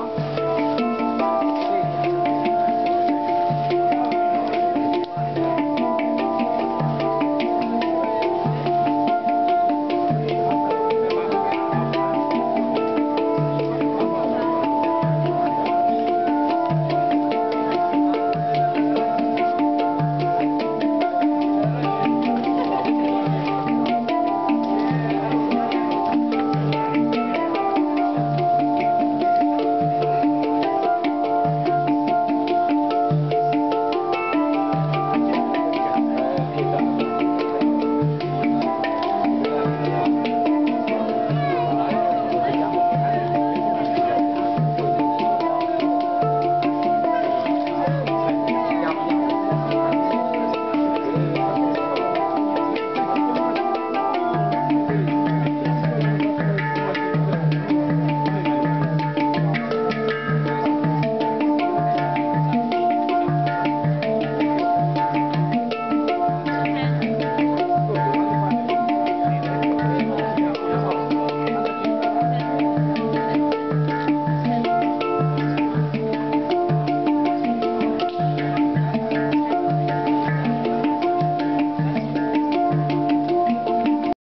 ¿no?